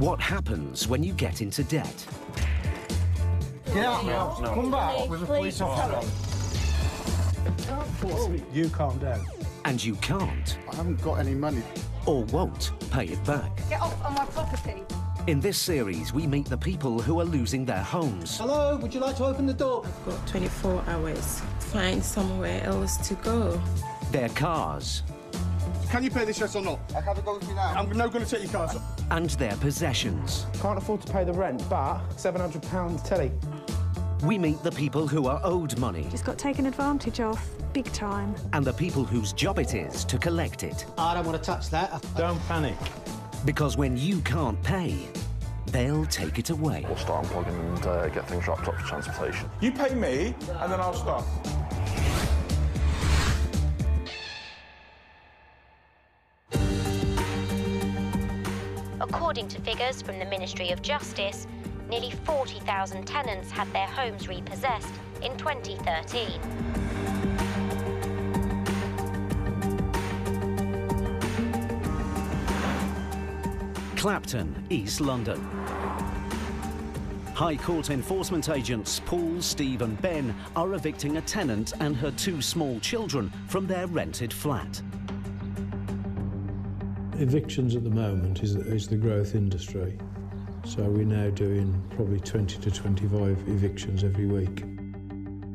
What happens when you get into debt? Get out now. No. Come back with a police officer. You calm down. And you can't I haven't got any money. or won't pay it back. Get off on my property. In this series, we meet the people who are losing their homes Hello, would you like to open the door? I've got 24 hours. Find somewhere else to go. their cars, Can you pay this yes or not? I have to go with me now. I'm not going to take your car. sir. and their possessions. Can't afford to pay the rent, but £700 telly. We meet the people who are owed money Just got taken advantage of, big time. and the people whose job it is to collect it. I don't want to touch that. Don't panic. Because when you can't pay, they'll take it away. We'll start unplugging and uh, get things wrapped up for transportation. You pay me, and then I'll stop. According to figures from the Ministry of Justice, nearly 40,000 tenants had their homes repossessed in 2013. Clapton, East London. High Court enforcement agents Paul, Steve, and Ben are evicting a tenant and her two small children from their rented flat. Evictions at the moment is, is the growth industry. So we're now doing probably 20 to 25 evictions every week.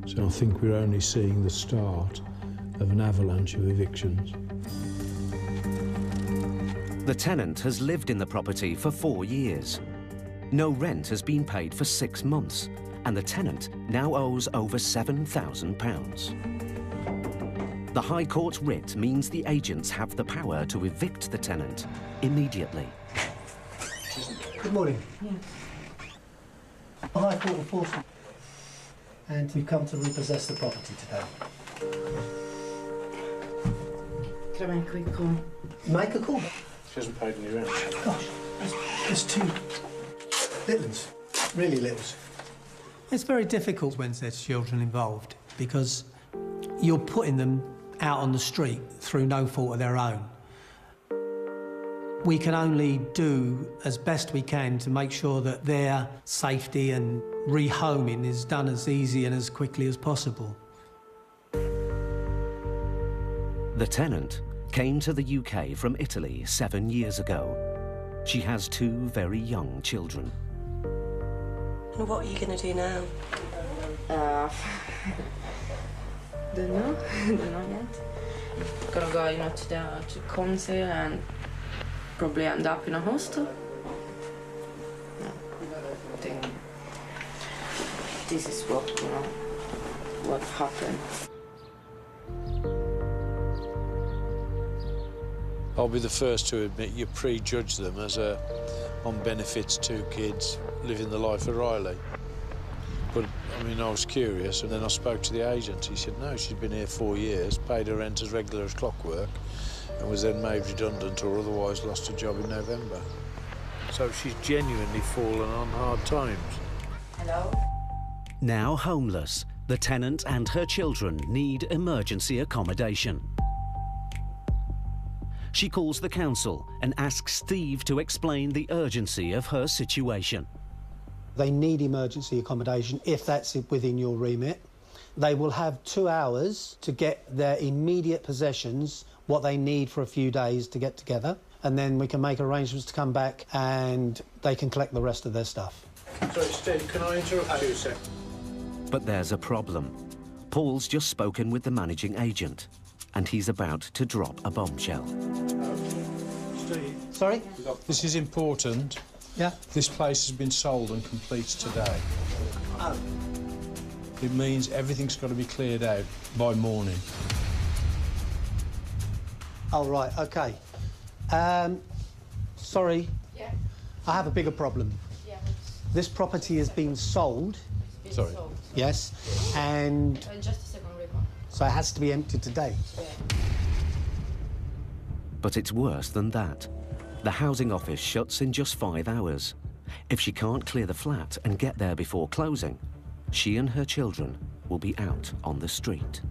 So I think we're only seeing the start of an avalanche of evictions. The tenant has lived in the property for four years. No rent has been paid for six months, and the tenant now owes over £7,000. The High Court writ means the agents have the power to evict the tenant immediately. Good morning. High Court Enforcement. And we've come to repossess the property today. Can I make a quick call? Make a call. She hasn't paid any rent. Gosh, there's, there's two little ones, really little. It's very difficult when there's children involved because you're putting them out on the street through no fault of their own. We can only do as best we can to make sure that their safety and rehoming is done as easy and as quickly as possible. The tenant came to the UK from Italy seven years ago. She has two very young children. And what are you going to do now? Uh, don't know, don't know yet. Gonna go, you know, to the to council and probably end up in a hostel. No, I think this is what you know what happened. I'll be the first to admit you prejudge them as a on benefits two kids living the life of Riley. But I mean, I was curious, and then I spoke to the agent. He said, no, she's been here four years, paid her rent as regular as clockwork, and was then made redundant or otherwise lost her job in November. So she's genuinely fallen on hard times. Hello. Now homeless, the tenant and her children need emergency accommodation. She calls the council and asks Steve to explain the urgency of her situation. They need emergency accommodation if that's within your remit. They will have two hours to get their immediate possessions, what they need for a few days to get together, and then we can make arrangements to come back and they can collect the rest of their stuff. Sorry, Steve, can I interrupt you a sec? But there's a problem. Paul's just spoken with the managing agent, and he's about to drop a bombshell. Um, Steve, Sorry? this is important. Yeah? This place has been sold and completes today. Oh. It means everything's got to be cleared out by morning. Oh, right, OK. Um, sorry. Yeah. I have a bigger problem. Yeah. This property has been sold, Sorry. yes, and just a second, Rico. so it has to be emptied today. But it's worse than that. The housing office shuts in just five hours. If she can't clear the flat and get there before closing, she and her children will be out on the street.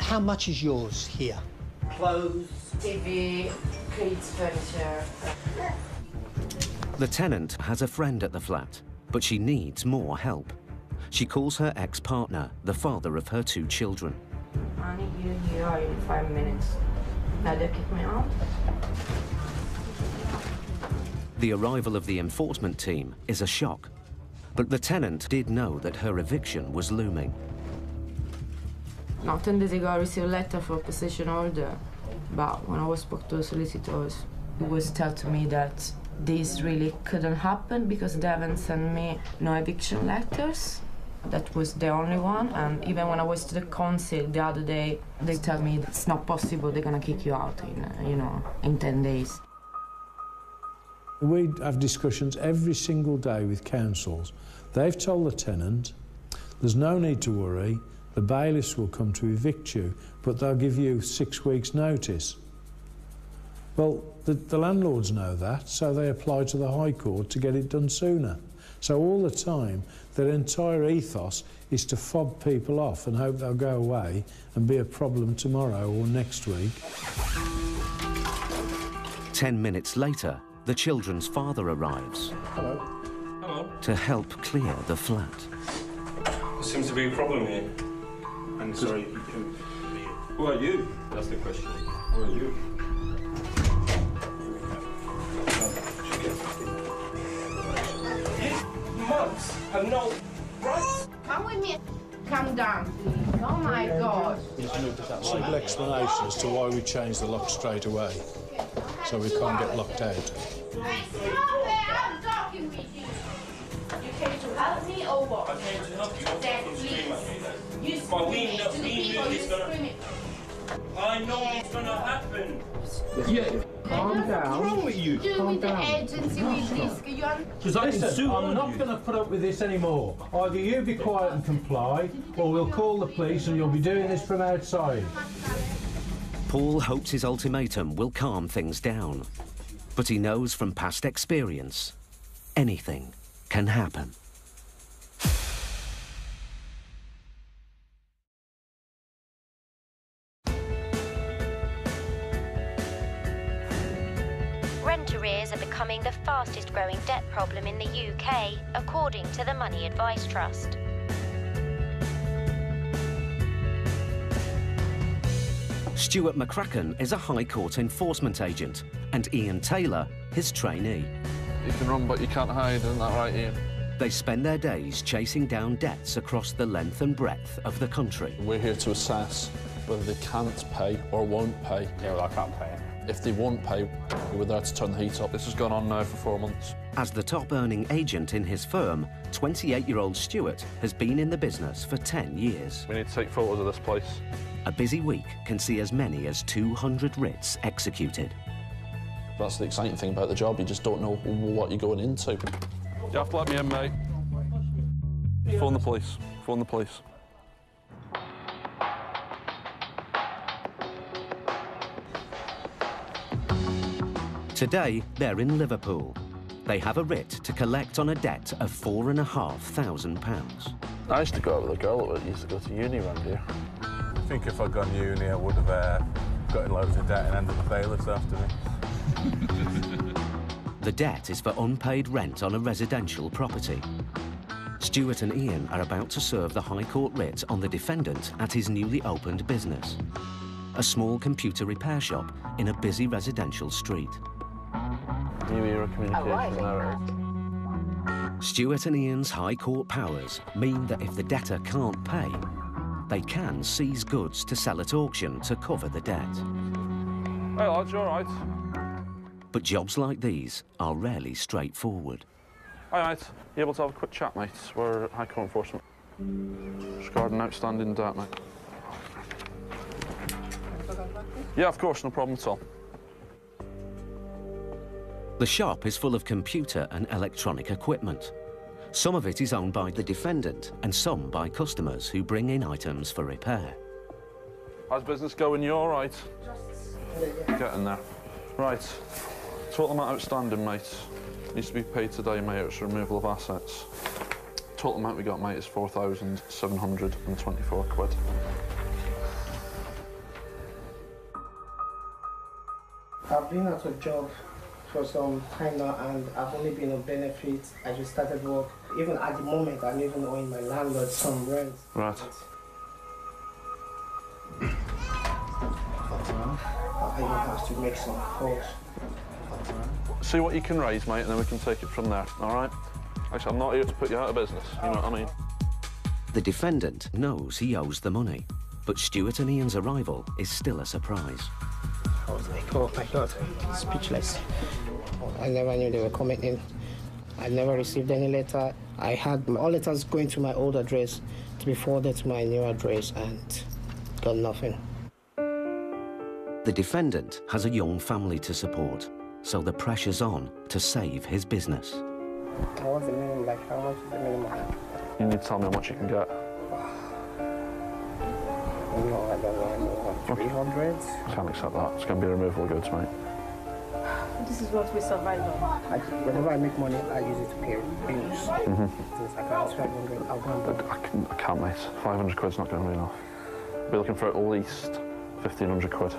How much is yours here? Clothes, TV, kids' furniture. The tenant has a friend at the flat, but she needs more help. She calls her ex-partner, the father of her two children. I need you here in five minutes. Now they kick me out. The arrival of the enforcement team is a shock. But the tenant did know that her eviction was looming. Now, 10 days ago, I received a letter for possession order. But when I was spoke to the solicitors, it was told to me that this really couldn't happen because they haven't sent me no eviction letters. That was the only one. And even when I was to the council the other day, they tell me it's not possible. They're gonna kick you out in, you know, in 10 days. We have discussions every single day with councils. They've told the tenant, there's no need to worry, the bailiffs will come to evict you, but they'll give you six weeks' notice. Well, the, the landlords know that, so they apply to the High Court to get it done sooner. So all the time, their entire ethos is to fob people off and hope they'll go away and be a problem tomorrow or next week. Ten minutes later, the children's father arrives Hello. Hello. to help clear the flat. There seems to be a problem here. And sorry, who, who are you? That's the question. Who are you? You months have no rights. Come with me. Come down, please. Oh my God. Simple explanation as to why we changed the lock straight away, so we can't get locked out. You. Came to help me or what? I came to help you. Then then. You But we know, to it's. I know what's gonna happen. Yeah, calm What's down. wrong with you? Do with the agency with this. You Because I Listen, sue I'm not going to put up with this anymore. Either you be quiet and comply, or we'll call the police and you'll be doing this from outside. Paul hopes his ultimatum will calm things down. But he knows from past experience, anything can happen. Rent arrears are becoming the fastest growing debt problem in the UK, according to the Money Advice Trust. Stuart McCracken is a High Court enforcement agent, and Ian Taylor his trainee. You can run, but you can't hide, isn't that right, Ian? They spend their days chasing down debts across the length and breadth of the country. We're here to assess whether they can't pay or won't pay. Yeah, well, I can't pay. If they won't pay, we're there to turn the heat up. This has gone on now for four months. As the top earning agent in his firm, 28 year old Stuart has been in the business for 10 years. We need to take photos of this place. A busy week can see as many as 200 writs executed. That's the exciting thing about the job. You just don't know what you're going into. You have to let me in, mate. Phone the police. Phone the police. Today, they're in Liverpool. They have a writ to collect on a debt of four and a half thousand pounds. I used to go out with a girl that used to go to uni around here. I think if I'd gone uni, I would have uh, got in loads of debt and ended up bailiffs after me. The debt is for unpaid rent on a residential property. Stuart and Ian are about to serve the High Court writ on the defendant at his newly opened business, a small computer repair shop in a busy residential street. New era communication narrative. Stuart and Ian's High Court powers mean that if the debtor can't pay, they can seize goods to sell at auction to cover the debt. Hey, lads, you all right? But jobs like these are rarely straightforward. Hi, mate. You able to have a quick chat, mate? We're High Court Enforcement. Regarding outstanding debt, mate. Yeah, of course, no problem at all. The shop is full of computer and electronic equipment. Some of it is owned by the defendant and some by customers who bring in items for repair. How's business going? You all right? Getting there. Right. Total amount outstanding, mate. Needs to be paid today, mate. It's removal of assets. Total amount we got, mate, is 4,724 quid. I've been at of job for some time now and I've only been on benefits. I just started work. Even at the moment, I'm even owing my landlord some rent. Right. I even have to make some calls. See what you can raise, mate, and then we can take it from there, all right? Actually, I'm not here to put you out of business, you know what I mean? The defendant knows he owes the money, but Stuart and Ian's arrival is still a surprise. I was like, oh my god, speechless. I never knew they were coming in. I never received any letter. I had all letters going to my old address to be forwarded to my new address and got nothing. The defendant has a young family to support, so the pressure's on to save his business. What's the minimum? Like, how much is the minimum? You need to tell me how much you can get. No, I don't know. 300? I can't accept that. It's going to be removal of goods, mate. This is what we survive on. I, whenever I make money, I use it to pay bills. Mhm. Since I can't 500, I'll go and buy I, can, I can't, mate. 500 quid's not going to be enough. We're looking for at least 1,500 quid.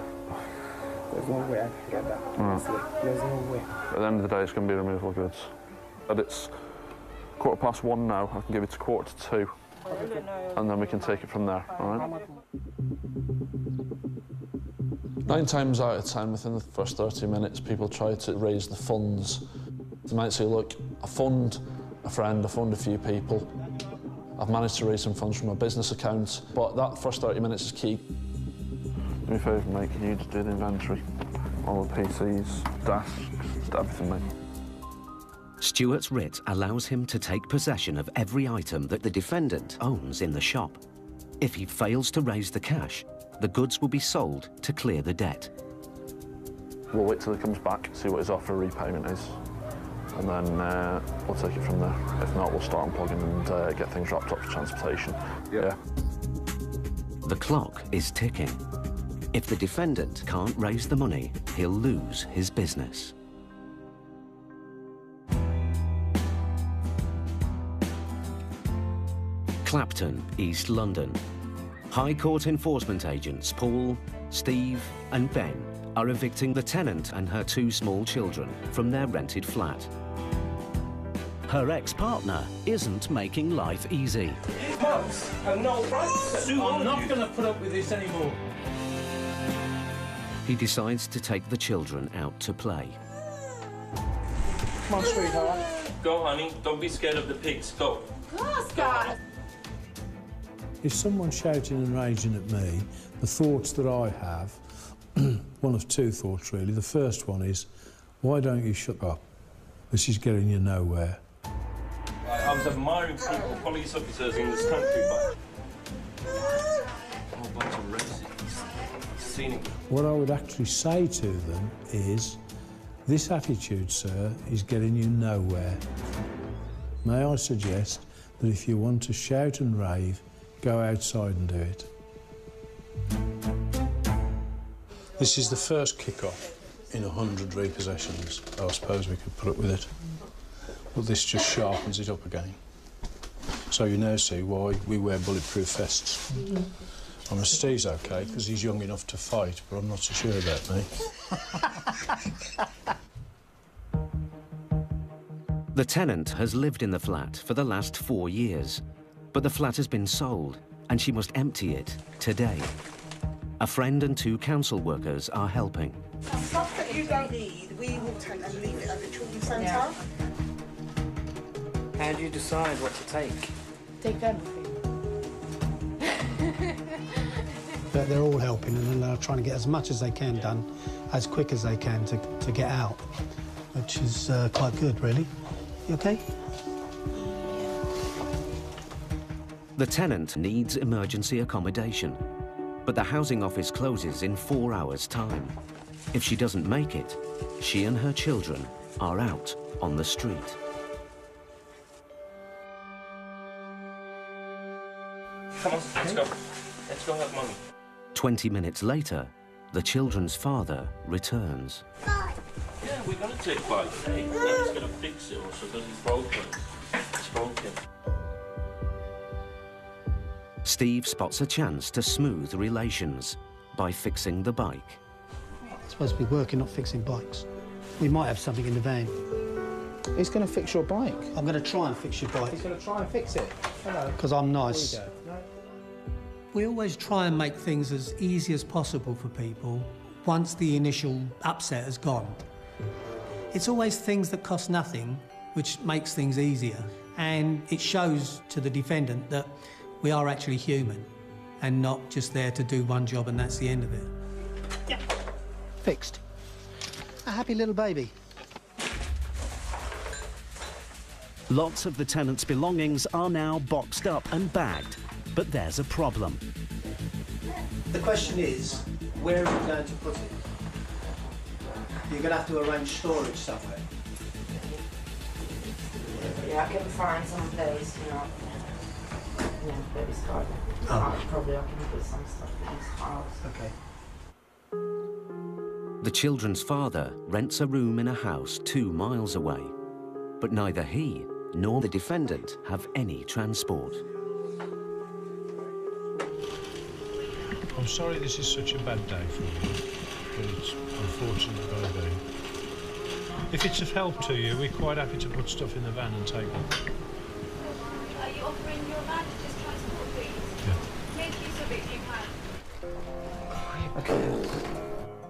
There's no way I can get that. Mm. Honestly, there's no way. At the end of the day, it's going to be removal goods. And it's quarter past one now. I can give it to quarter to two. And then we can take it from there, all right? Nine times out of ten, within the first 30 minutes, people try to raise the funds. They might say, look, I fund a friend, I fund a few people. I've managed to raise some funds from my business account, but that first 30 minutes is key. Do me a favour, mate, can you just do the inventory? All the PCs, desks, just everything, mate. Stuart's writ allows him to take possession of every item that the defendant owns in the shop. If he fails to raise the cash, the goods will be sold to clear the debt. We'll wait till he comes back, see what his offer of repayment is, and then uh, we'll take it from there. If not, we'll start unplugging and uh, get things wrapped up for transportation. Yeah. The clock is ticking. If the defendant can't raise the money, he'll lose his business. Clapton, East London. High Court enforcement agents Paul, Steve and Ben are evicting the tenant and her two small children from their rented flat. Her ex-partner isn't making life easy. Mugs and no rights. I'm not going to put up with this anymore. He decides to take the children out to play. Come on, sweetheart. Go, honey. Don't be scared of the pigs. Go. Oscar! If someone's shouting and raging at me, the thoughts that I have, one of two thoughts really. The first one is, why don't you shut up? This is getting you nowhere. I was admiring people, police officers in this country, but a bunch of racists. Cynical. What I would actually say to them is, this attitude, sir, is getting you nowhere. May I suggest that if you want to shout and rave, go outside and do it. This is the first kick-off in a hundred repossessions. Oh, I suppose we could put up with it. But this just sharpens it up again. So you now see why we wear bulletproof vests. I mean, Steve's okay, because he's young enough to fight, but I'm not so sure about me. The tenant has lived in the flat for the last four years, but the flat has been sold and she must empty it today. A friend and two council workers are helping. Stuff that you don't need, we will take and leave it at the children's centre. How do you decide what to take? Take everything. But they're all helping and they're trying to get as much as they can done as quick as they can to, to get out, which is uh, quite good, really. You okay? The tenant needs emergency accommodation, but the housing office closes in four hours' time. If she doesn't make it, she and her children are out on the street. Come on, let's go. Let's go have money. 20 minutes later, the children's father returns. Yeah, we're gonna take five. Hey, I'm gonna fix it also because it's broken. It's broken. Steve spots a chance to smooth relations by fixing the bike. It's supposed to be working, not fixing bikes. We might have something in the van. He's going to fix your bike. I'm going to try and fix your bike. He's going to try and fix it. Hello. Because I'm nice. There. We always try and make things as easy as possible for people once the initial upset has gone. It's always things that cost nothing which makes things easier. And it shows to the defendant that we are actually human and not just there to do one job and that's the end of it. Yeah. Fixed. A happy little baby. Lots of the tenants' belongings are now boxed up and bagged, but there's a problem. The question is, where are you going to put it? You're going to have to arrange storage somewhere. Yeah, I can find some place, you know. Yeah, baby's hard. Oh. Probably I can put some stuff in his house. Okay. The children's father rents a room in a house two miles away, but neither he nor the defendant have any transport. I'm sorry this is such a bad day for you, but it's unfortunately got to be. If it's of help to you, we're quite happy to put stuff in the van and take it. Are you offering your van Okay.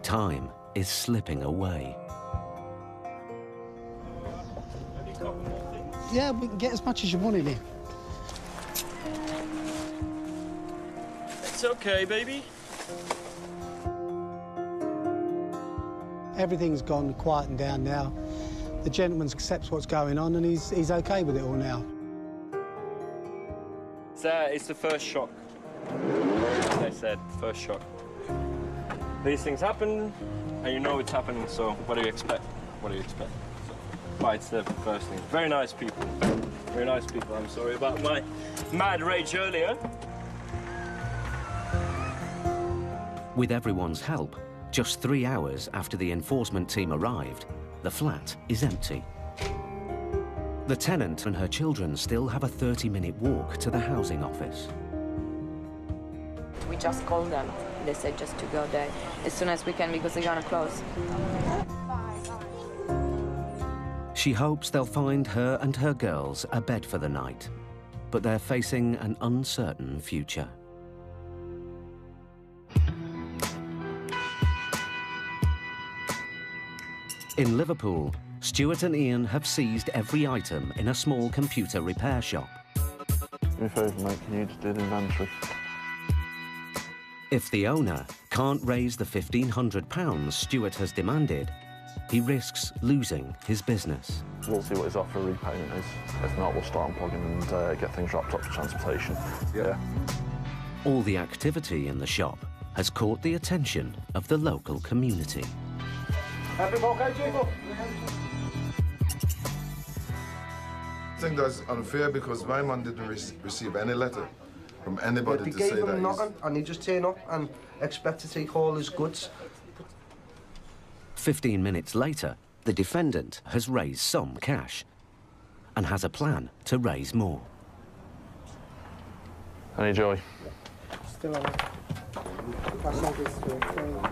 Time is slipping away. Yeah, we can get as much as you want in here. It's okay, baby. Everything's gone quiet and down now. The gentleman accepts what's going on and he's, he's okay with it all now. It's, uh, it's the first shock. As I said, first shock. These things happen, and you know it's happening, so what do you expect? What do you expect? So, but it's the first thing. Very nice people. Very nice people. I'm sorry about my mad rage earlier. With everyone's help, just three hours after the enforcement team arrived, the flat is empty. The tenant and her children still have a 30-minute walk to the housing office. We just called them. They said just to go there as soon as we can because they're gonna close. She hopes they'll find her and her girls a bed for the night, but they're facing an uncertain future. In Liverpool, Stuart and Ian have seized every item in a small computer repair shop. Do me a favour, mate, can you just do the inventory? If the owner can't raise the £1,500 Stuart has demanded, he risks losing his business. We'll see what his offer of repayment is. If not, we'll start unplugging and uh, get things wrapped up for transportation. Yeah. All the activity in the shop has caught the attention of the local community. Everything okay, Jacob? I think that's unfair because my man didn't re receive any letter from anybody to gave say that him he's... nothing and he just turned up and expect to take all his goods. 15 minutes later, the defendant has raised some cash and has a plan to raise more. Any joy? Still on it. Pass on this to a friend and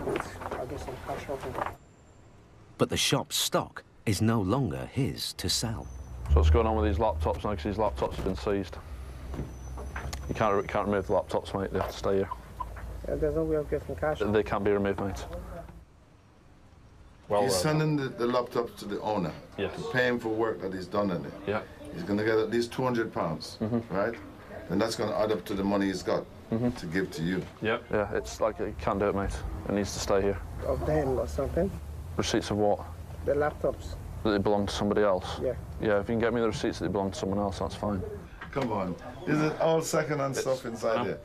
I'll some cash off. But the shop's stock is no longer his to sell. So what's going on with these laptops now? Because these laptops have been seized. You can't, you can't remove the laptops, mate. They have to stay here. Yeah, there's no way of getting cash. They can't be removed, mate. Well, he's well. sending the, the laptop to the owner Yes. to pay him for work that he's done in it. Yeah. He's going to get at least 200 pounds, Mhm. right? And that's going to add up to the money he's got Mhm. to give to you. Yep. Yeah, it's like you can't do it, mate. It needs to stay here. Of them or something. Receipts of what? The laptops. That they belong to somebody else? Yeah. Yeah, if you can get me the receipts that they belong to someone else, that's fine. Come on. Is it all second-hand stuff inside here?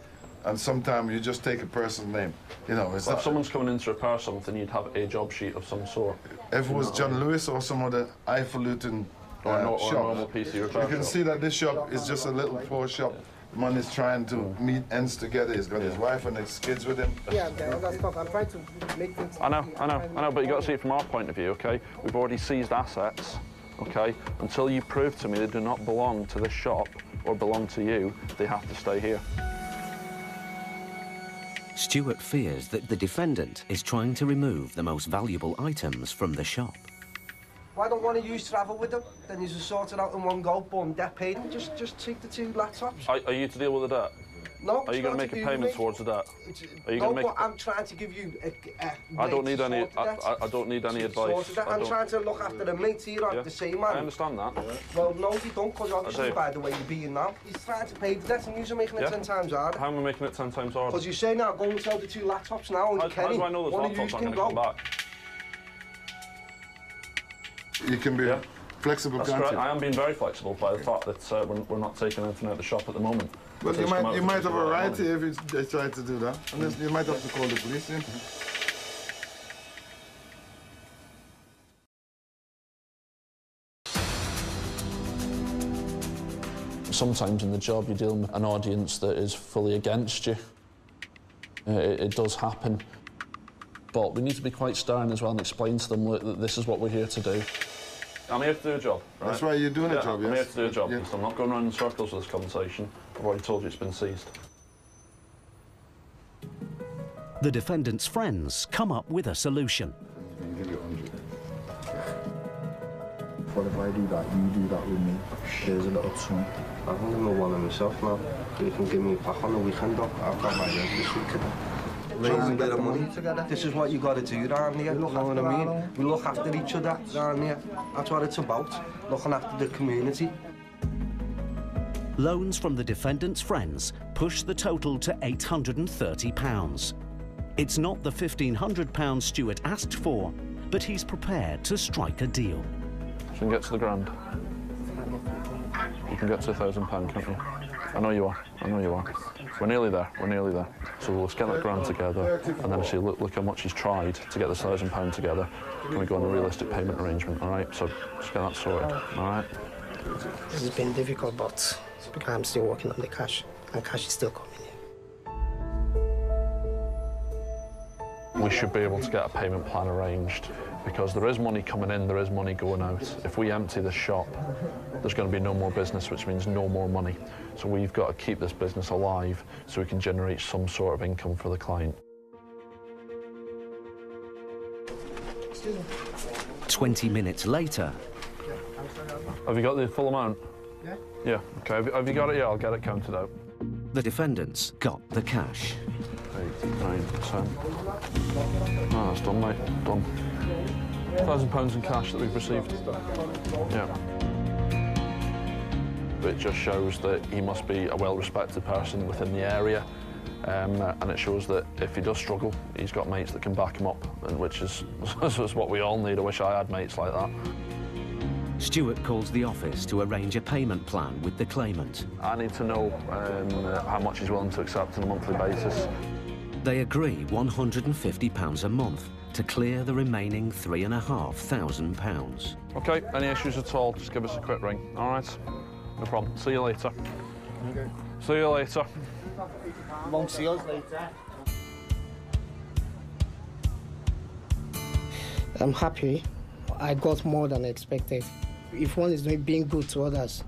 And sometimes you just take a person's name. You know, it's Well, not... if someone's coming in to repair something, you'd have a job sheet of some sort. If it was John Lewis or some other highfalutin Or a uh, or a shop, normal PC repair you can shop. see that this shop is just a little poor shop. The man is trying to meet ends together. He's got his wife and his kids with him. Yeah, the other stuff. I'm trying to make things. I know, I know, I know, but you got to see it from our point of view, okay? We've already seized assets, okay? Until you prove to me they do not belong to this shop or belong to you, they have to stay here. Stuart fears that the defendant is trying to remove the most valuable items from the shop. Why don't one of you travel with them? Then you just sort it out in one go, boom, debt paid. and Just, just take the two laptops. Are, are you to deal with the debt? No, Are you going to make a payment towards that? Are you no, going to make? but I'm trying to give you a, a I don't need any. I. I, I don't need any advice. Sort the debt. I I'm don't- trying to look after the mate here, I'm Yeah. the same man. I understand that. Well, no, you don't, because obviously do. by the way you're being now, he's trying to pay the debt and you're making it Yeah. ten times harder. How am I making it ten times harder? Because you say now, go and sell the two laptops now, and How, you how can do I know those one of you laptops aren't can going to go. come back? You can be flexible, That's can't correct. you? I am being very flexible by the fact that uh, we're, we're not taking anything out of the shop at the moment. Well, you might, you might have a right money. if it's- they try to do that. Unless you might have to call the police. Yeah? Sometimes in the job you're dealing with an audience that is fully against you. Uh, It, it does happen. But we need to be quite stern as well and explain to them look, that this is what we're here to do. I'm here to do a job. Right? That's why you're doing a job, I'm here to do a job. So I'm not going around in circles with this conversation. I've already told you it's been seized. The defendant's friends come up with a solution. What if I do that, you do that with me? Here's a little sum. I can give me one of myself now. You can give me back on the weekend, though. I've got my rent this week. Raise a bit of money. This is what you got to do down here, you know what I mean? We look after each other down here. That's what it's about, looking after the community. Loans from the defendant's friends push the total to £830. It's not the £1,500 Stuart asked for, but he's prepared to strike a deal. So you can get to the grand. You can get to a thousand pound, can't you? I know you are. I know you are. We're nearly there. We're nearly there. So let's get that grand together, and then see. Look, look how much he's tried to get this thousand pound together. Can we go on a realistic payment arrangement? All right. So let's get that sorted. All right. It's been difficult, but because I'm still working on the cash, and cash is still coming. In. We should be able to get a payment plan arranged because there is money coming in, there is money going out. If we empty the shop, there's going to be no more business, which means no more money. So we've got to keep this business alive so we can generate some sort of income for the client. 20 minutes later, Have you got the full amount? Yeah. Yeah, okay. Have you, have you got it? Yeah, I'll get it counted out. the defendants got the cash. Eight, nine, ten. Oh, that's done, mate. Done. Thousand pounds in cash that we've received. Yeah. It just shows that he must be a well-respected person within the area. Um, and it shows that if he does struggle, he's got mates that can back him up, and which is, is what we all need. I wish I had mates like that. Stuart calls the office to arrange a payment plan with the claimant. I need to know um, uh, how much he's willing to accept on a monthly basis. They agree £150 a month to clear the remaining £3,500. Okay, any issues at all, just give us a quick ring, all right? No problem. See you later. See you later. Won't see us later. I'm happy. I got more than I expected. If one is doing- being good to others,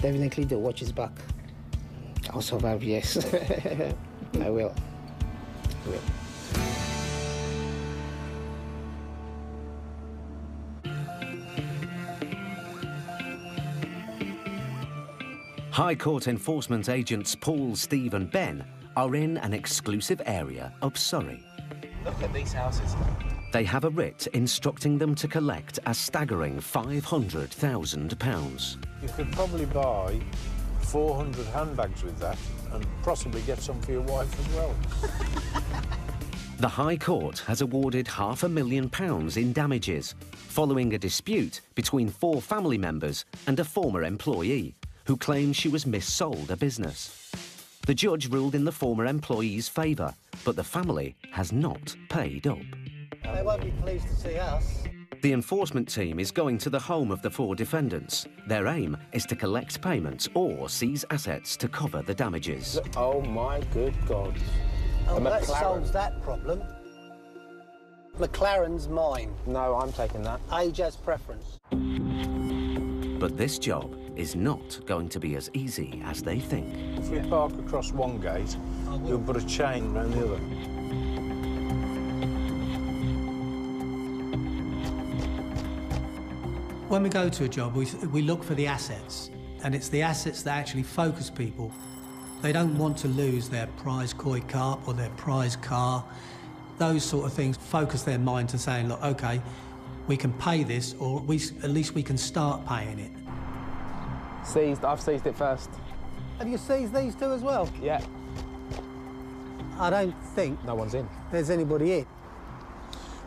definitely the watch is back. I'll survive, yes. I will. I will. High Court enforcement agents Paul, Steve and Ben are in an exclusive area of Surrey. Look at these houses. They have a writ instructing them to collect a staggering £500,000. You could probably buy 400 handbags with that and possibly get some for your wife as well. The High Court has awarded half a million pounds in damages following a dispute between four family members and a former employee who claimed she was missold a business. The judge ruled in the former employee's favour, but the family has not paid up. They won't be pleased to see us. The enforcement team is going to the home of the four defendants. Their aim is to collect payments or seize assets to cover the damages. Oh my good God. Oh, that solves that problem. McLaren's mine. No, I'm taking that. Age as preference. But this job is not going to be as easy as they think. If we park across one gate, you'll put a chain around the other. When we go to a job, we, we look for the assets, and it's the assets that actually focus people. They don't want to lose their prize koi carp or their prize car. Those sort of things focus their mind to saying, look, OK, we can pay this, or we, at least we can start paying it. Seized. I've seized it first. Have you seized these two as well? Yeah. I don't think No one's in. there's anybody in.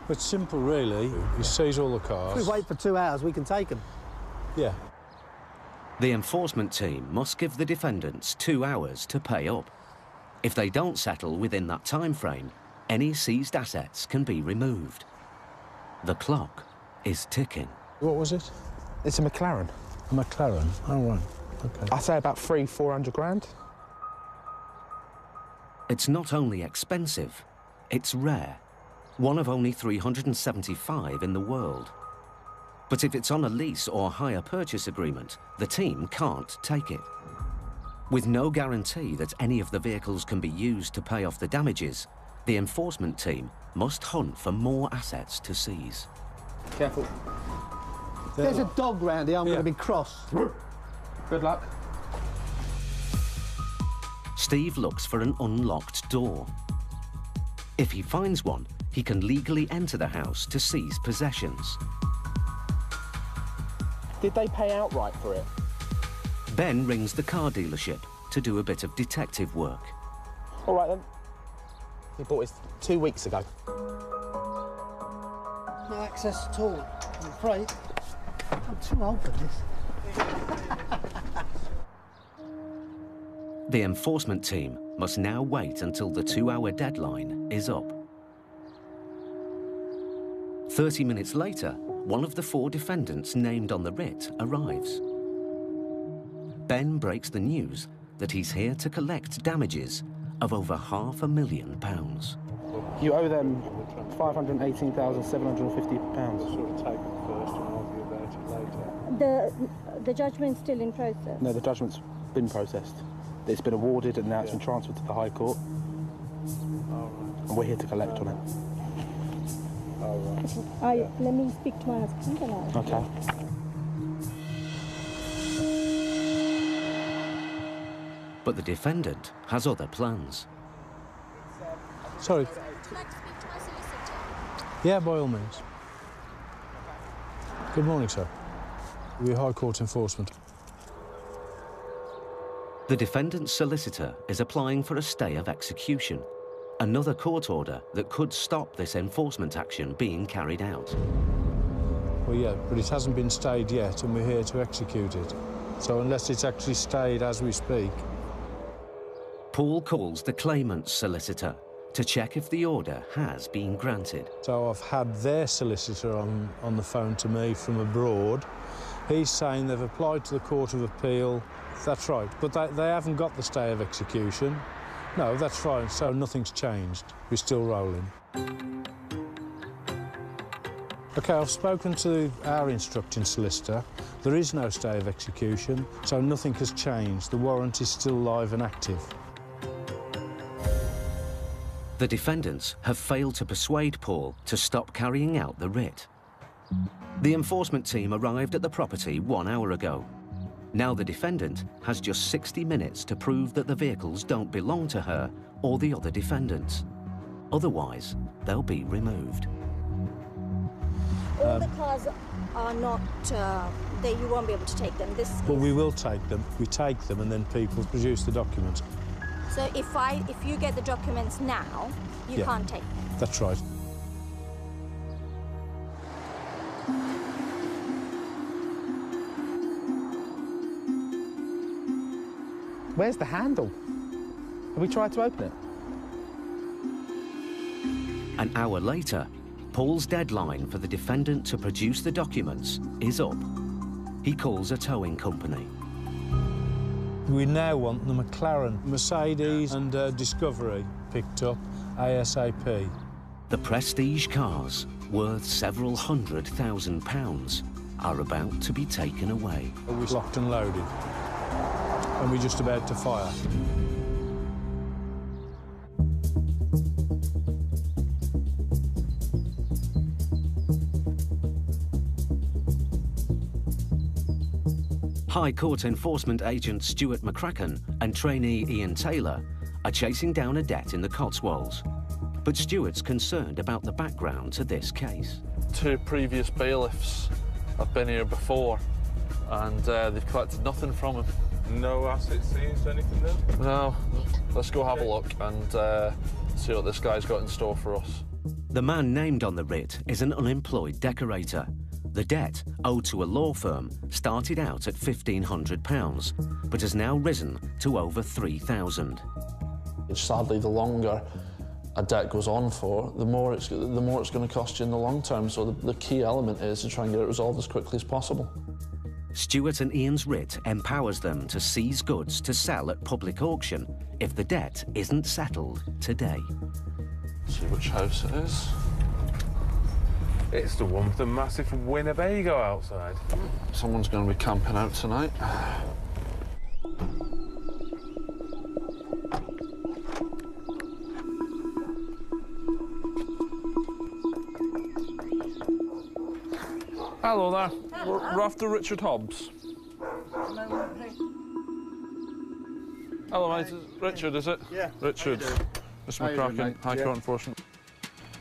It's simple, really. You seize all the cars. If we wait for two hours, we can take them. Yeah. The enforcement team must give the defendants two hours to pay up. If they don't settle within that time frame, any seized assets can be removed. The clock is ticking. What was it? It's a McLaren. A McLaren. Oh, right. Okay. I say about three, four hundred grand. It's not only expensive, it's rare. One of only 375 in the world. But if it's on a lease or hire purchase agreement, the team can't take it. With no guarantee that any of the vehicles can be used to pay off the damages, the enforcement team must hunt for more assets to seize. Careful. There's a dog round here, I'm going to be cross. Good luck. Steve looks for an unlocked door. If he finds one, he can legally enter the house to seize possessions. Did they pay outright for it? Ben rings the car dealership to do a bit of detective work. All right then. He bought it two weeks ago. No access at all, I'm afraid. I'm too old for this. the enforcement team must now wait until the two-hour deadline is up. 30 minutes later, one of the four defendants named on the writ arrives. Ben breaks the news that he's here to collect damages of over half a million pounds. You owe them £518,750. The, the judgment's still in process. No, the judgment's been processed. It's been awarded and now it's been transferred to the High Court. And we're here to collect on it. I, let me speak to my husband and I'll... Okay. But the defendant has other plans. Sorry. Yeah, by all means. Good morning, sir. We're High Court Enforcement. The defendant's solicitor is applying for a stay of execution, another court order that could stop this enforcement action being carried out. Well, yeah, but it hasn't been stayed yet, and we're here to execute it. So unless it's actually stayed as we speak, Paul calls the claimant's solicitor to check if the order has been granted. So I've had their solicitor on, on the phone to me from abroad. He's saying they've applied to the Court of Appeal. That's right, but they, they haven't got the stay of execution. No, that's fine, so nothing's changed. We're still rolling. OK, I've spoken to our instructing solicitor. There is no stay of execution, so nothing has changed. The warrant is still live and active. The defendants have failed to persuade Paul to stop carrying out the writ. The enforcement team arrived at the property one hour ago. Now the defendant has just 60 minutes to prove that the vehicles don't belong to her or the other defendants. Otherwise, they'll be removed. All the cars are not, uh, they, you won't be able to take them. This But is, we will take them. We take them and then people produce the documents. so if I, if you get the documents now, you Yeah. can't take them. That's right. Where's the handle? Have we tried to open it? An hour later, Paul's deadline for the defendant to produce the documents is up. He calls a towing company. We now want the McLaren, Mercedes and uh, Discovery picked up ASAP. The prestige cars, worth several hundred thousand pounds, are about to be taken away. We're locked and loaded. And we're just about to fire. High Court Enforcement Agent Stuart McCracken and trainee Ian Taylor are chasing down a debt in the Cotswolds. But Stuart's concerned about the background to this case. Two previous bailiffs have been here before and uh, they've collected nothing from him. No assets seized, anything there? No. Let's go have a look and uh, see what this guy's got in store for us. The man named on the writ is an unemployed decorator. The debt, owed to a law firm, started out at £1,500, but has now risen to over 3000 Sadly, the longer a debt goes on for, the more it's, the more it's going to cost you in the long term. So the, the key element is to try and get it resolved as quickly as possible. Stuart and Ian's writ empowers them to seize goods to sell at public auction if the debt isn't settled today. See which house it is. It's the one with the massive Winnebago outside. Someone's going to be camping out tonight. Hello there. We're, we're after Richard Hobbs. Hello, mate. Is Richard, is it? Yeah. Richard. How you doing? Mr. How you doing, McCracken, mate? High Yeah. Court Enforcement.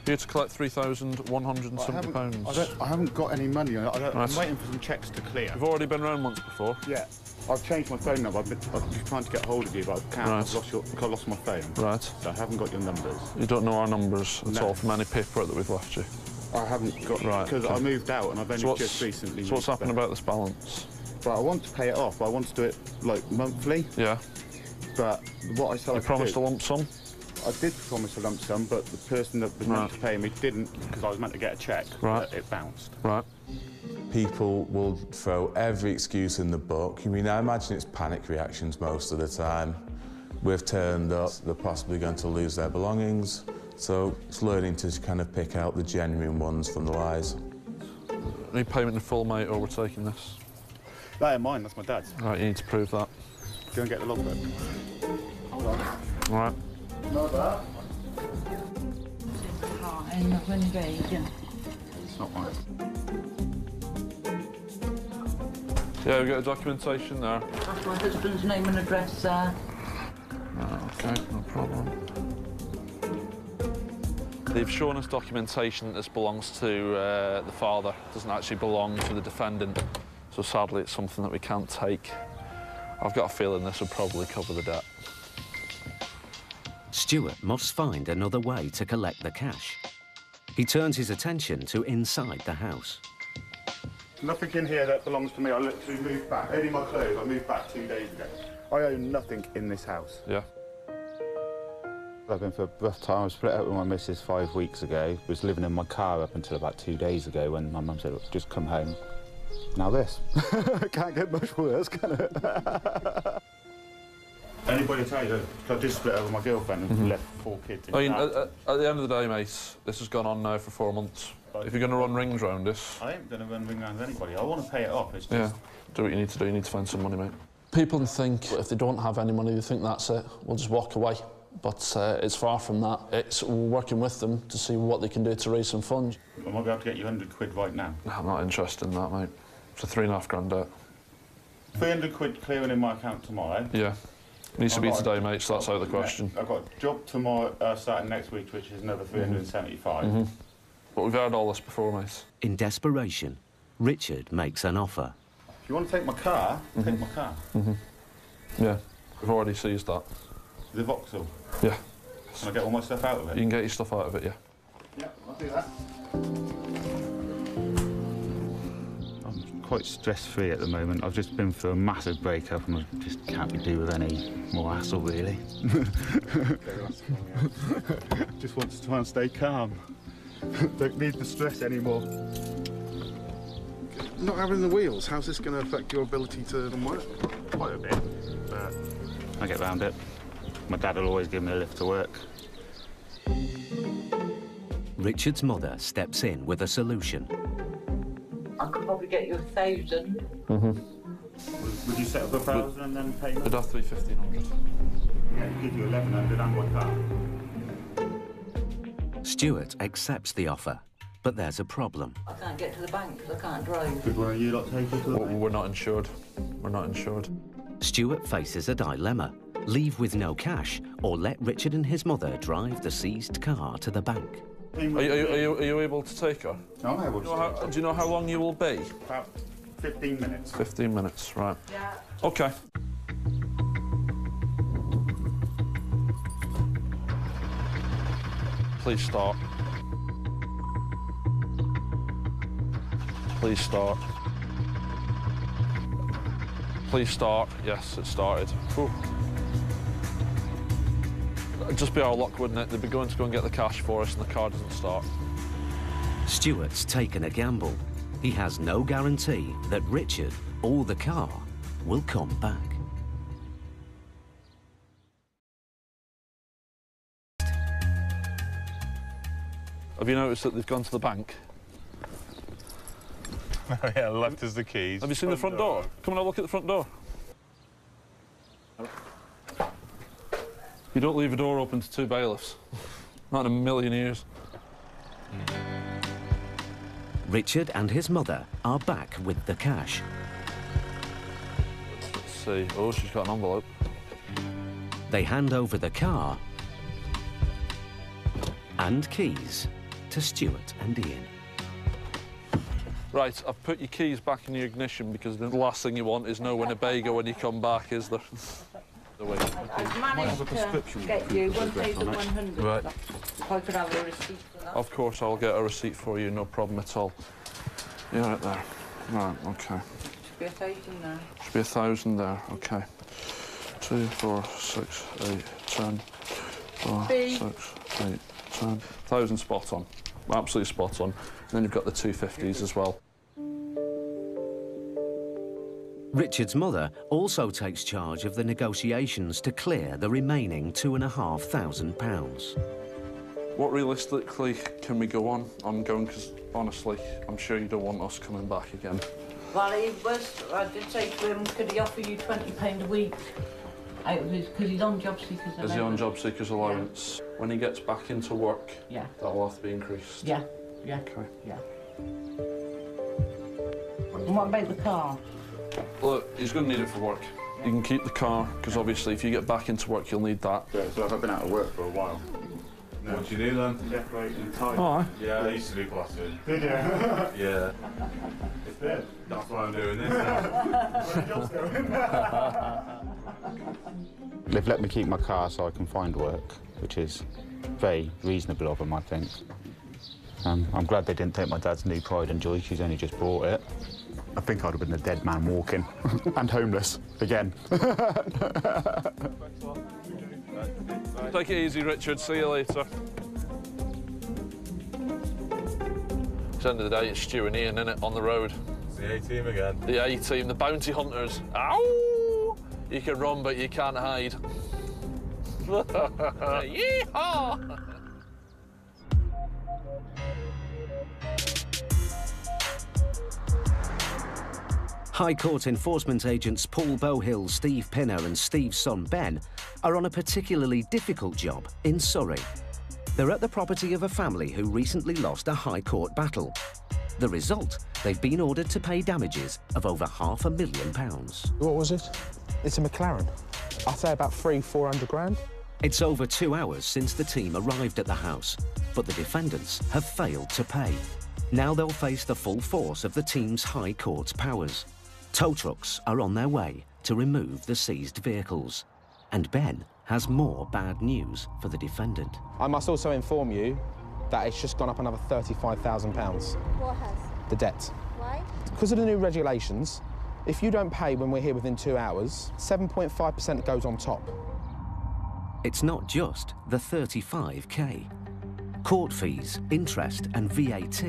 Here to collect £3,170. I haven't. I, I haven't got any money. I don't, Right. I'm waiting for some checks to clear. You've already been round once before. Yeah. I've changed my phone number. I've been, I've been trying to get hold of you, but I can't. Right. I've lost, your, I've lost my phone. Right. So I haven't got your numbers. You don't know our numbers at No. all from any paperwork that we've left you. I haven't got Right, because okay. I moved out and I've only So just recently. so what's moved happened about this balance? But I want to pay it off. But I want to do it like monthly. Yeah. But what I said You I could promised do- a lump sum? I did promise a lump sum, but the person that was meant to pay me didn't because I was meant to get a check. Right. but It bounced. Right. People will throw every excuse in the book. I mean, I imagine it's panic reactions most of the time. We've turned up, they're possibly going to lose their belongings. So it's learning to kind of pick out the genuine ones from the lies. Any payment in full, mate, or we're taking this. That ain't mine. That's my dad's. Right, you need to prove that. Go and get the logbook. Hold on. All right. Not that. in the Winnebago. It's not mine. Yeah, we've got the documentation there. That's my husband's name and address there. Oh, right, okay, no problem. They've shown us documentation that this belongs to uh, the father. It doesn't actually belong to the defendant. So sadly, it's something that we can't take. I've got a feeling this will probably cover the debt. Stuart must find another way to collect the cash. He turns his attention to inside the house. Nothing in here that belongs to me. I literally moved back. Only my clothes. I moved back two days ago. I own nothing in this house. Yeah. I've been for a rough time. I split up with my missus five weeks ago. Was living in my car up until about two days ago when my mum said, just come home. Now this. Can't get much worse, can it? Anybody tell you that I did split up with my girlfriend and Mhm. left four kids in I mean, at, at- the end of the day, mate, this has gone on now for four months. If you're going to run rings round this, I ain't going to run rings around anybody. I want to pay it off. It's just yeah, do what you need to do. You need to find some money, mate. People think if they don't have any money, they think that's it. We'll just walk away. But uh, it's far from that. It's working with them to see what they can do to raise some funds. I might be able to get you 100 quid right now. I'm not interested in that, mate. It's a three and a half grand debt. 300 quid clearing in my account tomorrow. Yeah. Needs to I've be got a- today, mate, so that's out of the question. I've got a job tomorrow uh, starting next week, which is another 375. Mhm. But we've heard all this before, mate. In desperation, Richard makes an offer. If you want to take my car, take my car. hmm Yeah, we've already seized that. The Vauxhall. Yeah. Can I get all my stuff out of it? You can get your stuff out of it, yeah. Yeah, I'll do that. I'm quite stress-free at the moment. I've just been through a massive breakup and I just can't be do with any more hassle, really. just want to try and stay calm. Don't need the stress anymore. Not having the wheels, how's this going to affect your ability to work? Quite a bit, but I get round it. My dad will always give me a lift to work. Richard's mother steps in with a solution. I could probably get you a thousand. Mm-hmm. Would, would you set up a thousand and then pay me? It'd have to be 1500 Yeah, give you 1100 and my car. Stuart accepts the offer, but there's a problem. I can't get to the bank 'cause I can't drive. Could one of you lot take it to the We're not insured. we're not insured. Stuart faces a dilemma. Leave with no cash or let Richard and his mother drive the seized car to the bank. Are you, are you, are you, are you able to take her? No, I'm able Do you, know how, do you know how long you will be? About 15 minutes. 15 minutes, right. Yeah. OK. Please start. Please start. Please start. Yes, it started. Whew. It'd just be our luck, wouldn't it? They'd be going to go and get the cash for us and the car doesn't start. Stuart's taken a gamble. He has no guarantee that Richard or the car will come back. Have you noticed that they've gone to the bank? Oh, yeah, left is the keys. Have you seen the front door? Come and have a look at the front door. You don't leave a door open to two bailiffs. Not in a million years. Richard and his mother are back with the cash. Let's see. Oh, she's got an envelope. They hand over the car and keys to Stuart and Ian. Right, I've put your keys back in your ignition because the last thing you want is no Winnebago when you come back, is there? I've managed to get you 1,100. Right. If I could have a receipt for that. Of course, I'll get a receipt for you, no problem at all. Yeah, right there. Right, okay. Should be a thousand there. Should be a thousand there, okay. Two, four, six, eight, ten. Four, B. six, eight, ten. Thousand spot on. Absolutely spot on. And then you've got the 250s as well. Richard's mother also takes charge of the negotiations to clear the remaining two and a half thousand pounds. What realistically can we go on? I'm going because honestly, I'm sure you don't want us coming back again. Well, he was, I did say to him, could he offer you £20 a week? Out of his, because he's on job seekers Is he on job seekers allowance? When he gets back into work, Yeah. that'll have to be increased. Yeah, yeah, Okay. yeah. And what about the car? Look, he's going to need it for work. You can keep the car because obviously, if you get back into work, you'll need that. Yeah, so I've been out of work for a while. What do you do then? Decorating time. Oh, Yeah, I used to do plastering. Did you? yeah. It's dead. That's why I'm doing this now. They've let me keep my car so I can find work, which is very reasonable of them, I think. Um, I'm glad they didn't take my dad's new Pride and Joy. She's only just bought it. I think I'd have been a dead man walking and homeless again. Take it easy, Richard. See you later. At the end of the day, it's Stu and Ian, innit, on the road. It's the A team again. The A team, the bounty hunters. Ow! You can run, but you can't hide. Yeehaw! High Court enforcement agents Paul Bohill, Steve Pinner, and Steve's son Ben are on a particularly difficult job in Surrey. They're at the property of a family who recently lost a High Court battle. The result, they've been ordered to pay damages of over half a million pounds. What was it? It's a McLaren. I'd say about three, four hundred grand. It's over two hours since the team arrived at the house, but the defendants have failed to pay. Now they'll face the full force of the team's High Court's powers. Tow trucks are on their way to remove the seized vehicles. And Ben has more bad news for the defendant. I must also inform you that it's just gone up another £35,000. What has? The debt. Why? Because of the new regulations, if you don't pay when we're here within two hours, 7.5% goes on top. It's not just the 35k. Court fees, interest, and VAT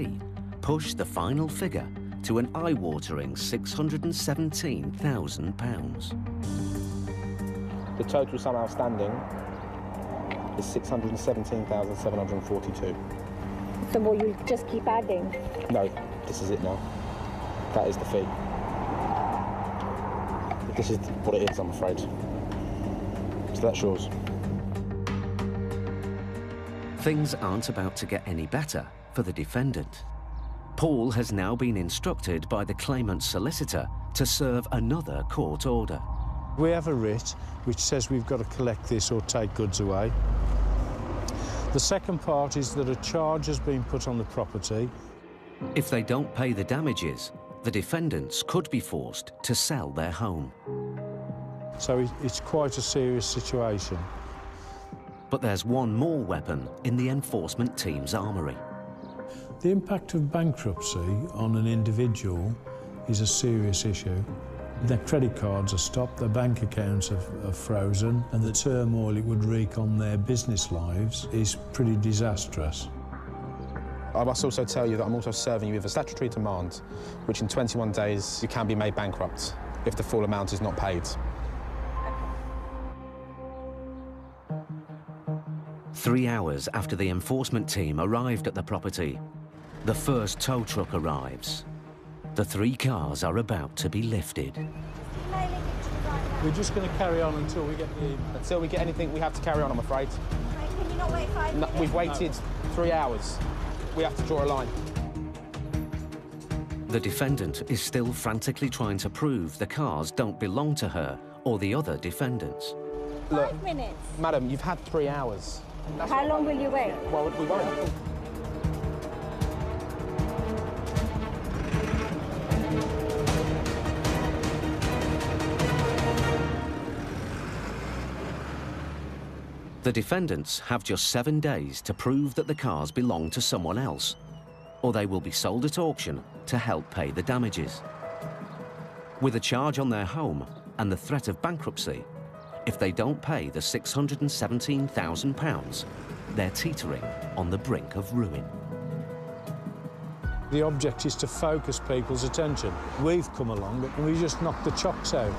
push the final figure to an eye-watering £617,000. The total sum outstanding is £617,742. So will you just keep adding? No, this is it now. That is the fee. This is what it is, I'm afraid. So that's yours. Things aren't about to get any better for the defendant. Paul has now been instructed by the claimant's solicitor to serve another court order. We have a writ which says we've got to collect this or take goods away. The second part is that a charge has been put on the property. If they don't pay the damages, the defendants could be forced to sell their home. So it's quite a serious situation. But there's one more weapon in the enforcement team's armoury. The impact of bankruptcy on an individual is a serious issue. Their credit cards are stopped, their bank accounts are, are frozen, and the turmoil it would wreak on their business lives is pretty disastrous. I must also tell you that I'm also serving you with a statutory demand, which in 21 days you can be made bankrupt if the full amount is not paid. Three hours after the enforcement team arrived at the property, the first tow truck arrives. The three cars are about to be lifted. We're just going to carry on until we get the... Until we get anything, we have to carry on, I'm afraid. Can you not wait five No, minutes? we've waited three hours. We have to draw a line. The defendant is still frantically trying to prove the cars don't belong to her or the other defendants. Look, Five minutes. madam, you've had three hours. How long will you wait? Well, we won't. The defendants have just seven days to prove that the cars belong to someone else, or they will be sold at auction to help pay the damages. With a charge on their home and the threat of bankruptcy, if they don't pay the £617,000, they're teetering on the brink of ruin. The object is to focus people's attention. We've come along and we just knocked the chocks out.